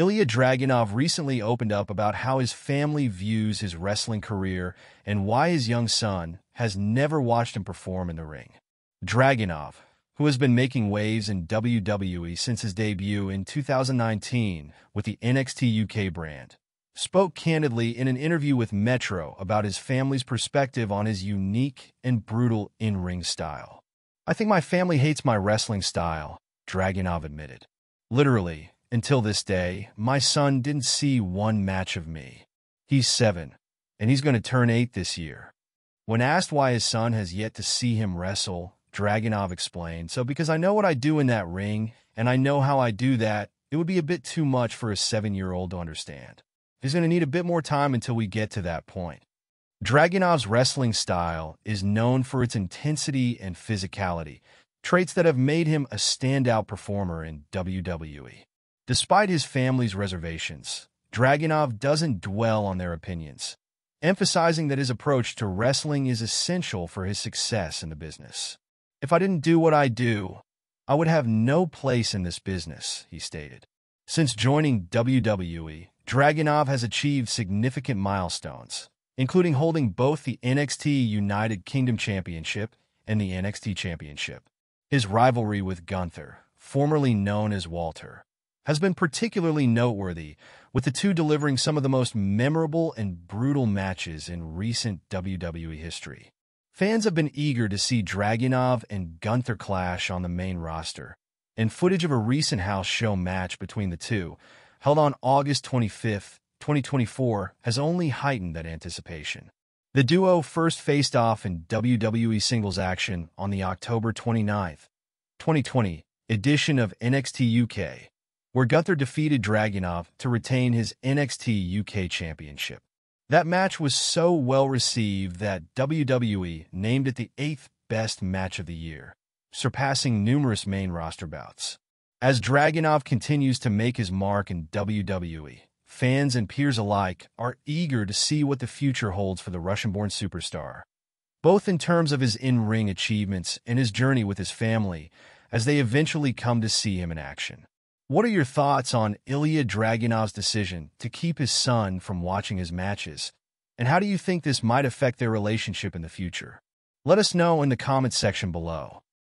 Ilja Dragunov recently opened up about how his family views his wrestling career and why his young son has never watched him perform in the ring. Dragunov, who has been making waves in WWE since his debut in 2019 with the NXT UK brand, spoke candidly in an interview with Metro about his family's perspective on his unique and brutal in-ring style. I think my family hates my wrestling style, Dragunov admitted. Literally, until this day, my son didn't see one match of me. He's seven, and he's going to turn eight this year. When asked why his son has yet to see him wrestle, Dragunov explained, So because I know what I do in that ring, and I know how I do that, it would be a bit too much for a seven-year-old to understand. He's going to need a bit more time until we get to that point. Dragunov's wrestling style is known for its intensity and physicality, traits that have made him a standout performer in WWE. Despite his family's reservations, Dragunov doesn't dwell on their opinions, emphasizing that his approach to wrestling is essential for his success in the business. If I didn't do what I do, I would have no place in this business, he stated. Since joining WWE, Dragunov has achieved significant milestones, including holding both the NXT United Kingdom Championship and the NXT Championship. His rivalry with Gunther, formerly known as Walter, has been particularly noteworthy, with the two delivering some of the most memorable and brutal matches in recent WWE history. Fans have been eager to see Dragunov and Gunther clash on the main roster, and footage of a recent house show match between the two, held on August 25, 2024, has only heightened that anticipation. The duo first faced off in WWE singles action on the October 29, 2020 edition of NXT UK, where Gunther defeated Dragunov to retain his NXT UK Championship. That match was so well received that WWE named it the eighth best match of the year, surpassing numerous main roster bouts. As Dragunov continues to make his mark in WWE, fans and peers alike are eager to see what the future holds for the Russian-born superstar, both in terms of his in-ring achievements and his journey with his family as they eventually come to see him in action. What are your thoughts on Ilja Dragunov's decision to keep his son from watching his matches? And how do you think this might affect their relationship in the future? Let us know in the comments section below.